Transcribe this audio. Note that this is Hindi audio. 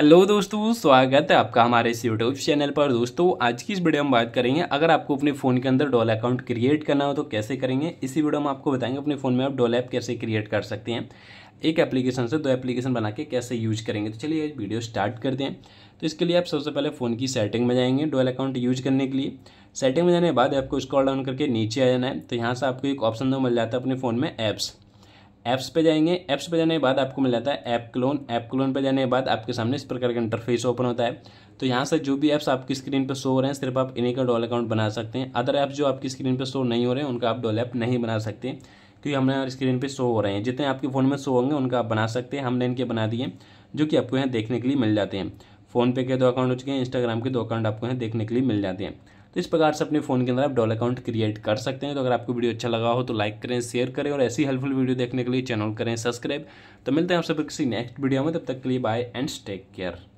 हेलो दोस्तों, स्वागत है आपका हमारे इस यूट्यूब चैनल पर। दोस्तों, आज की इस वीडियो में बात करेंगे, अगर आपको अपने फ़ोन के अंदर डॉल अकाउंट क्रिएट करना हो तो कैसे करेंगे? इसी वीडियो में आपको बताएँगे अपने फ़ोन में आप डॉल ऐप कैसे क्रिएट कर सकते हैं। एक एप्लीकेशन से दो एप्लीकेशन बना के कैसे यूज़ करेंगे। तो चलिए वीडियो स्टार्ट करते हैं। तो इसके लिए आप सबसे पहले फ़ोन की सेटिंग में जाएँगे डॉल अकाउंट यूज़ करने के लिए। सेटिंग में जाने के बाद आपको स्क्रॉल डाउन करके नीचे आ जाना है। तो यहाँ से आपको एक ऑप्शन दो मिल जाता है अपने फ़ोन में ऐप्स ऐप्स पे जाएँगे। ऐप्स पे जाने के बाद आपको मिल जाता है ऐप क्लोन ऐप क्लोन पे जाने के बाद आपके सामने इस प्रकार का इंटरफेस ओपन होता है। तो यहाँ से जो भी ऐप्स आपकी स्क्रीन पर शो हो रहे हैं, सिर्फ़ आप इन्हीं का डॉल अकाउंट बना सकते हैं। अदर ऐप्स जो आपकी स्क्रीन पर शो नहीं हो रहे हैं, उनका आप डॉल ऐप नहीं बना सकते क्योंकि हमने स्क्रीन पर शो हो रहे हैं। जितने आपके फ़ोन में शो होंगे, उनका आप बना सकते हैं। हमने इनके बना दिए, जो कि आपको यहाँ देखने के लिए मिल जाते हैं। फ़ोनपे के दो अकाउंट हो चुके हैं इंस्टाग्राम के दो अकाउंट आपको यहाँ देखने के लिए मिल जाते हैं। तो इस प्रकार से अपने फ़ोन के अंदर आप डॉल अकाउंट क्रिएट कर सकते हैं। तो अगर आपको वीडियो अच्छा लगा हो तो लाइक करें, शेयर करें और ऐसी हेल्पफुल वीडियो देखने के लिए चैनल करें, सब्सक्राइब। तो मिलते हैं आप सब किसी नेक्स्ट वीडियो में, तब तक के लिए बाय एंड टेक केयर।